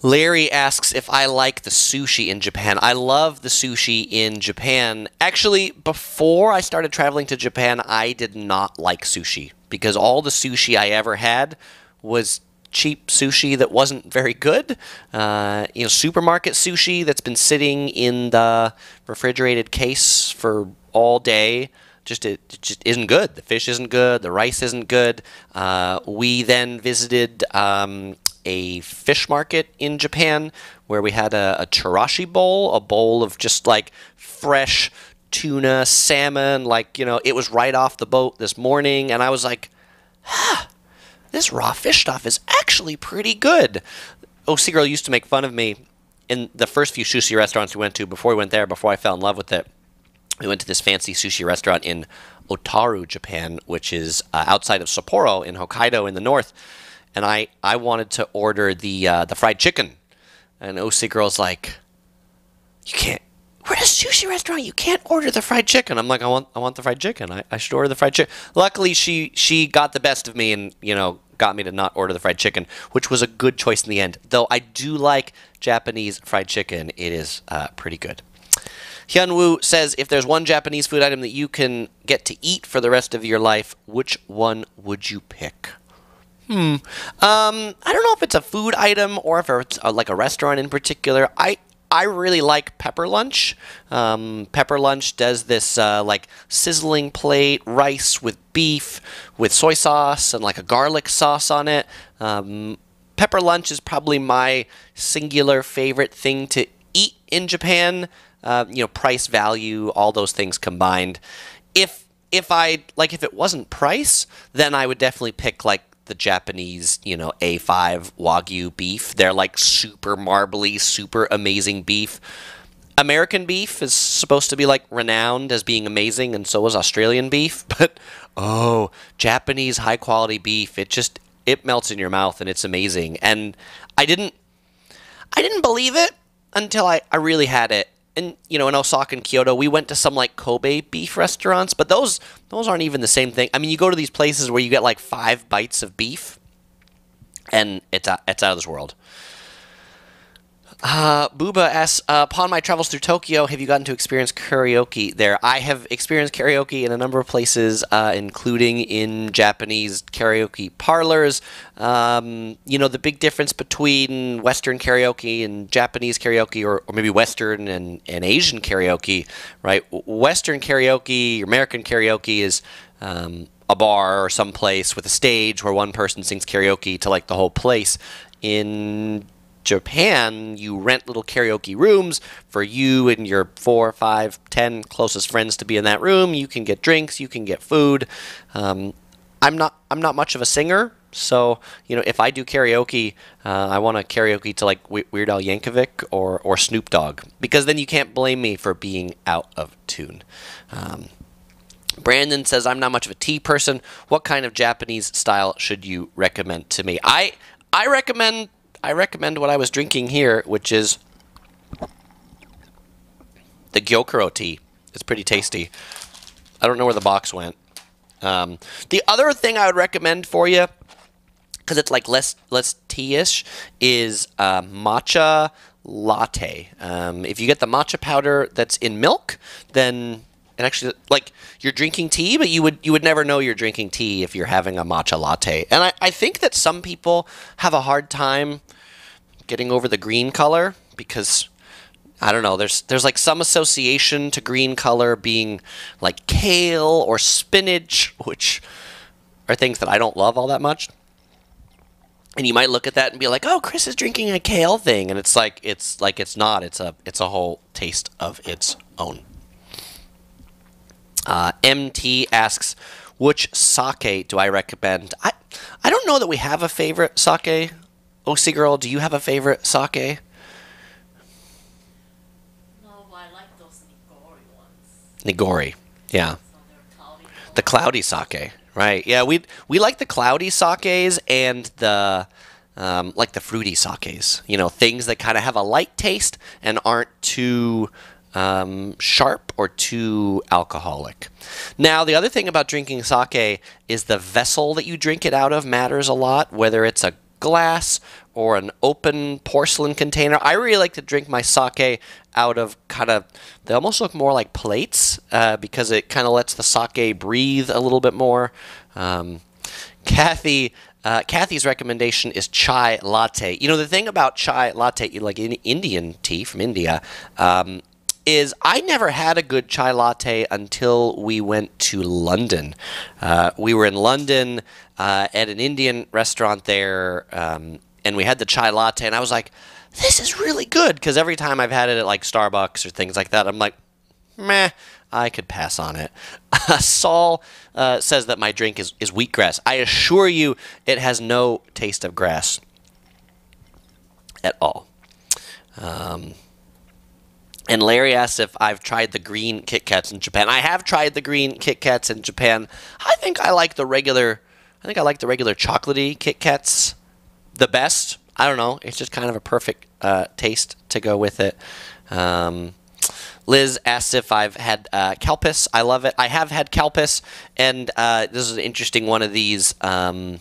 Larry asks if I like the sushi in Japan. I love the sushi in Japan. Actually, before I started traveling to Japan, I did not like sushi because all the sushi I ever had was cheap sushi that wasn't very good. Uh, you know, supermarket sushi that's been sitting in the refrigerated case for all day. Just it, it just isn't good. The fish isn't good. The rice isn't good. Uh, we then visited um, a fish market in Japan where we had a, a chirashi bowl, a bowl of just like fresh tuna, salmon. Like you know, it was right off the boat this morning, and I was like, ah, this raw fish stuff is actually pretty good. OC Girl used to make fun of me in the first few sushi restaurants we went to before we went there, before I fell in love with it. We went to this fancy sushi restaurant in Otaru, Japan, which is uh, outside of Sapporo in Hokkaido in the north. And I, I wanted to order the uh, the fried chicken. And OC Girl's like, you can't. We're at a sushi restaurant. You can't order the fried chicken. I'm like, I want I want the fried chicken. I, I should order the fried chicken. Luckily, she she got the best of me and you know got me to not order the fried chicken, which was a good choice in the end. Though I do like Japanese fried chicken. It is uh, pretty good. Hyunwoo says, if there's one Japanese food item that you can get to eat for the rest of your life, which one would you pick? Hmm. Um, I don't know if it's a food item or if it's uh like a restaurant in particular. I I really like Pepper Lunch. Um, Pepper Lunch does this uh, like sizzling plate rice with beef with soy sauce and like a garlic sauce on it. Um, Pepper Lunch is probably my singular favorite thing to eat in Japan. Uh, you know, price, value, all those things combined. If if I like, if it wasn't price, then I would definitely pick like the Japanese, you know, A5 Wagyu beef. They're like super marbly, super amazing beef. American beef is supposed to be like renowned as being amazing, and so is Australian beef. *laughs* But oh, Japanese high quality beef, it just it melts in your mouth and it's amazing. And I didn't I didn't believe it until I, I really had it. And you know, in Osaka and Kyoto, we went to some like Kobe beef restaurants, but those those aren't even the same thing. I mean, you go to these places where you get like five bites of beef, and it's out, it's out of this world. Uh, Booba asks, uh, upon my travels through Tokyo, have you gotten to experience karaoke there? I have experienced karaoke in a number of places, uh, including in Japanese karaoke parlors. Um, you know, the big difference between Western karaoke and Japanese karaoke, or, or maybe Western and, and Asian karaoke, right? Western karaoke, American karaoke is um, a bar or some place with a stage where one person sings karaoke to like the whole place. In Japan, you rent little karaoke rooms for you and your four, five, ten closest friends to be in that room. You can get drinks, you can get food. Um, I'm not I'm not much of a singer, so you know if I do karaoke, uh, I want to karaoke to like Weird Al Yankovic or or Snoop Dogg because then you can't blame me for being out of tune. Um, Brandon says I'm not much of a tea person. What kind of Japanese style should you recommend to me? I I recommend I recommend what I was drinking here, which is the Gyokuro tea. It's pretty tasty. I don't know where the box went. Um, the other thing I would recommend for you, because it's like less less tea-ish, is uh, matcha latte. Um, if you get the matcha powder that's in milk, then it actually like you're drinking tea, but you would you would never know you're drinking tea if you're having a matcha latte. And I, I think that some people have a hard time getting over the green color because I don't know. There's there's like some association to green color being like kale or spinach, which are things that I don't love all that much. And you might look at that and be like, "Oh, Chris is drinking a kale thing," and it's like it's like it's not. It's a it's a whole taste of its own. Uh, MT asks, "Which sake do I recommend?" I I don't know that we have a favorite sake. OC girl, do you have a favorite sake? No, I like those Nigori ones. Nigori. Yeah. So The cloudy sake, right? Yeah, we we like the cloudy sakes and the um, like the fruity sakes. You know, things that kind of have a light taste and aren't too um, sharp or too alcoholic. Now, the other thing about drinking sake is the vessel that you drink it out of matters a lot, whether it's a glass or an open porcelain container. I really like to drink my sake out of kind of, they almost look more like plates uh, because it kind of lets the sake breathe a little bit more. Um, Kathy. Uh, Kathy's recommendation is chai latte. You know, the thing about chai latte, like in Indian tea from India, um, is I never had a good chai latte until we went to London. Uh, we were in London uh, at an Indian restaurant there, um, and we had the chai latte, and I was like, this is really good because every time I've had it at like Starbucks or things like that, I'm like, meh, I could pass on it. *laughs* Saul uh, says that my drink is, is wheatgrass. I assure you, it has no taste of grass at all. Um, and Larry asks if I've tried the green Kit Kats in Japan. I have tried the green Kit Kats in Japan. I think I like the regular. I think I like the regular chocolatey Kit Kats the best. I don't know. It's just kind of a perfect uh, taste to go with it. Um, Liz asks if I've had uh, Calpis. I love it. I have had Calpis, and uh, this is an interesting one of these um,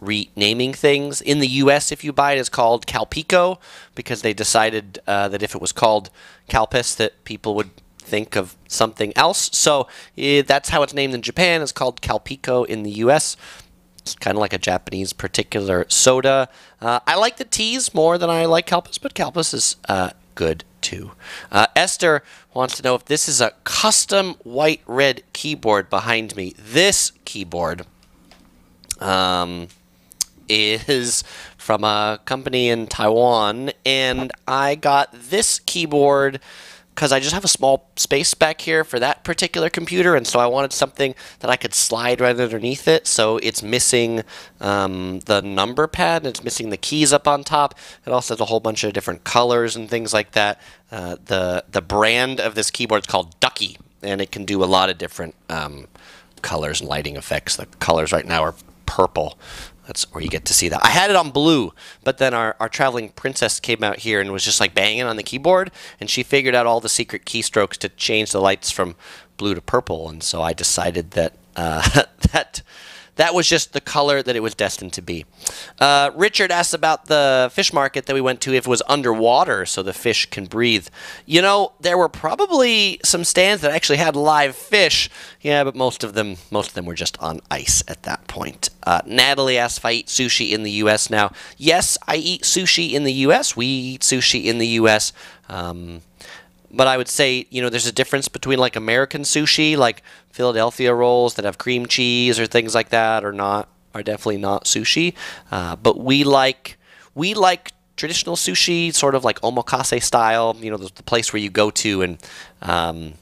renaming things. In the U.S., if you buy it, it's called Calpico because they decided uh, that if it was called Calpis, that people would think of something else. So eh, that's how it's named in Japan. It's called Calpico in the U.S. It's kind of like a Japanese particular soda. Uh, I like the teas more than I like Calpis, but Calpis is uh, good too. Uh, Esther wants to know if this is a custom white red keyboard behind me. This keyboard um, is from a company in Taiwan, and I got this keyboard because I just have a small space back here for that particular computer, and so I wanted something that I could slide right underneath it. So it's missing um, the number pad, and it's missing the keys up on top. It also has a whole bunch of different colors and things like that. Uh, the the brand of this keyboard is called Ducky, and it can do a lot of different um, colors and lighting effects. The colors right now are purple. That's where you get to see that. I had it on blue, but then our, our traveling princess came out here and was just like banging on the keyboard, and she figured out all the secret keystrokes to change the lights from blue to purple, and so I decided that uh, *laughs* that that was just the color that it was destined to be. Uh, Richard asked about the fish market that we went to if it was underwater so the fish can breathe. You know, there were probably some stands that actually had live fish. Yeah, but most of them most of them were just on ice at that point. Uh, Natalie asked if I eat sushi in the U.S. now. Yes, I eat sushi in the U.S. We eat sushi in the U.S. Um, but I would say, you know, there's a difference between like American sushi, like Philadelphia rolls that have cream cheese or things like that, are not are definitely not sushi. Uh, but we like we like traditional sushi, sort of like omakase style. You know, the, the place where you go to and um,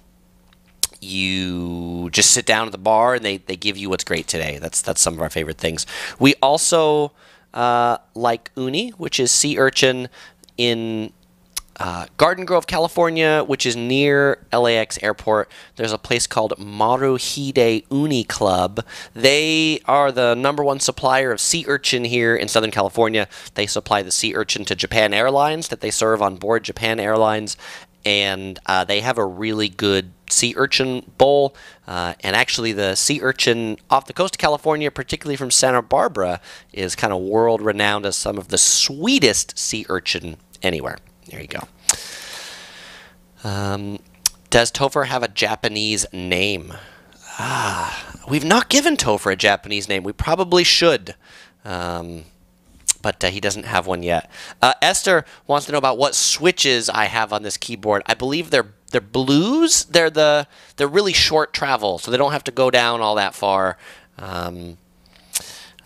you just sit down at the bar and they, they give you what's great today. That's that's some of our favorite things. We also uh, like uni, which is sea urchin in uh, Garden Grove, California, which is near LAX airport, there's a place called Maruhide Uni Club. They are the number one supplier of sea urchin here in Southern California. They supply the sea urchin to Japan Airlines that they serve on board Japan Airlines, and uh, they have a really good sea urchin bowl. Uh, and actually, the sea urchin off the coast of California, particularly from Santa Barbara, is kind of world renowned as some of the sweetest sea urchin anywhere. There you go. Um, does Topher have a Japanese name? Ah, we've not given Topher a Japanese name. We probably should. Um, but uh, he doesn't have one yet. Uh, Esther wants to know about what switches I have on this keyboard. I believe they're they're blues. They're the they're really short travel, so they don't have to go down all that far. Um,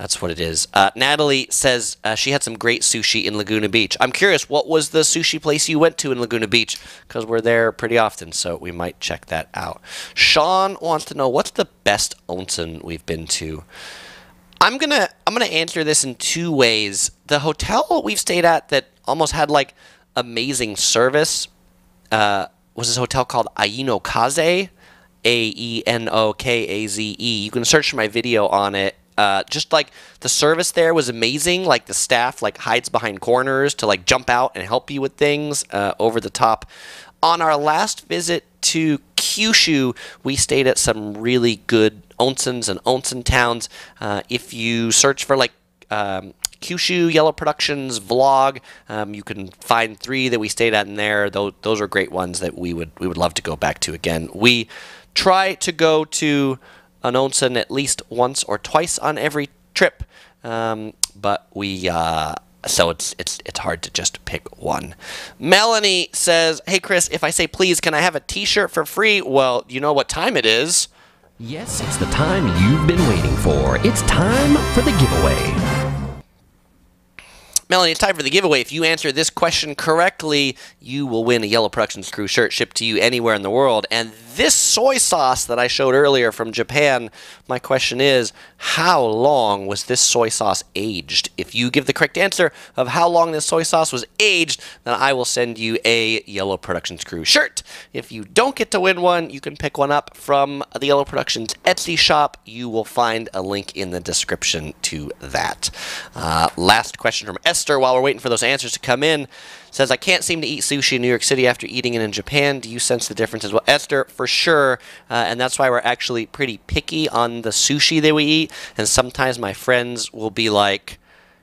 that's what it is. Uh, Natalie says uh, she had some great sushi in Laguna Beach. I'm curious, what was the sushi place you went to in Laguna Beach? Because we're there pretty often, so we might check that out. Sean wants to know what's the best onsen we've been to. I'm gonna I'm gonna answer this in two ways. The hotel we've stayed at that almost had like amazing service uh, was this hotel called Aenokaze A E N O K A Z E. You can search my video on it. Uh, just like the service there was amazing. Like the staff like hides behind corners to like jump out and help you with things uh, over the top. On our last visit to Kyushu, we stayed at some really good onsens and onsen towns. Uh, if you search for like um, Kyushu Yellow Productions vlog. Um, you can find three that we stayed at in there. Those, those are great ones that we would we would love to go back to again. We try to go to an onsen at least once or twice on every trip, um, but we. Uh, so it's it's it's hard to just pick one. Melanie says, "Hey Chris, if I say please, can I have a T-shirt for free?" Well, you know what time it is. Yes, it's the time you've been waiting for. It's time for the giveaway. Melanie, it's time for the giveaway. If you answer this question correctly, you will win a Yellow Productions Crew shirt shipped to you anywhere in the world. And this soy sauce that I showed earlier from Japan, my question is, how long was this soy sauce aged? If you give the correct answer of how long this soy sauce was aged, then I will send you a Yellow Productions Crew shirt. If you don't get to win one, you can pick one up from the Yellow Productions Etsy shop. You will find a link in the description to that. Uh, last question from Esther while we're waiting for those answers to come in says, I can't seem to eat sushi in New York City after eating it in Japan. Do you sense the difference as well? Esther, for sure. Uh, and that's why we're actually pretty picky on the sushi that we eat. And sometimes my friends will be like,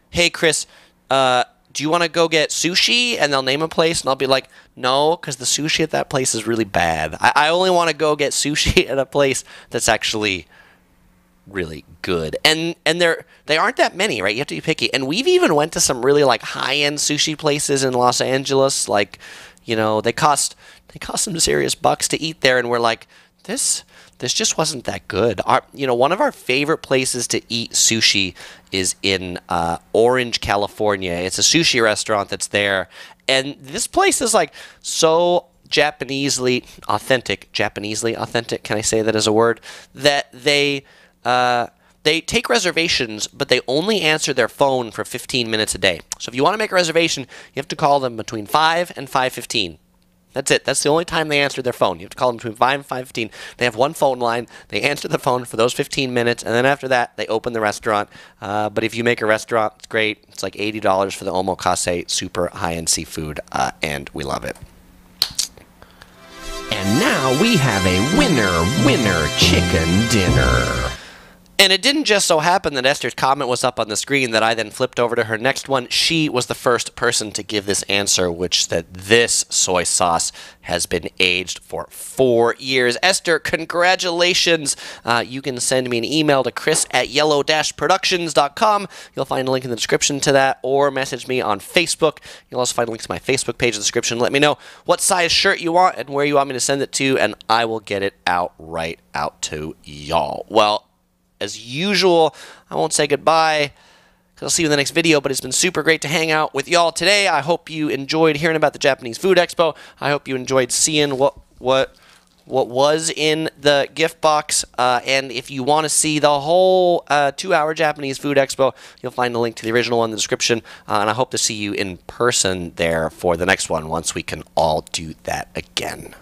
hey, Chris, uh, do you want to go get sushi? And they'll name a place, and I'll be like, no, because the sushi at that place is really bad. I, I only want to go get sushi *laughs* at a place that's actually really good. And and they're they aren't that many, right? You have to be picky. And we've even went to some really like high end sushi places in Los Angeles. Like, you know, they cost they cost some serious bucks to eat there, and we're like, this this just wasn't that good. Our, you know, one of our favorite places to eat sushi is in uh, Orange, California. It's a sushi restaurant that's there, and this place is like so Japanesely authentic. Japanesely authentic. Can I say that as a word? That they uh, they take reservations, but they only answer their phone for 15 minutes a day. So if you want to make a reservation, you have to call them between 5 and 5:15. That's it. That's the only time they answer their phone. You have to call them between 5 and 5:15. They have one phone line. They answer the phone for those 15 minutes, and then after that, they open the restaurant. Uh, but if you make a restaurant, it's great. It's like $80 for the omakase, super high-end seafood, uh, and we love it. And now we have a winner, winner chicken dinner. And it didn't just so happen that Esther's comment was up on the screen that I then flipped over to her next one. She was the first person to give this answer, which that this soy sauce has been aged for four years. Esther, congratulations. Uh, you can send me an email to chris at yellow-productions.com. You'll find a link in the description to that, or message me on Facebook. You'll also find a link to my Facebook page in the description. Let me know what size shirt you want and where you want me to send it to, and I will get it out right out to y'all. Well, as usual. I won't say goodbye I'll see you in the next video, but it's been super great to hang out with y'all today. I hope you enjoyed hearing about the Japanese Food Expo. I hope you enjoyed seeing what what what was in the gift box. Uh, and if you want to see the whole uh, two-hour Japanese Food Expo, you'll find the link to the original one in the description. Uh, and I hope to see you in person there for the next one once we can all do that again.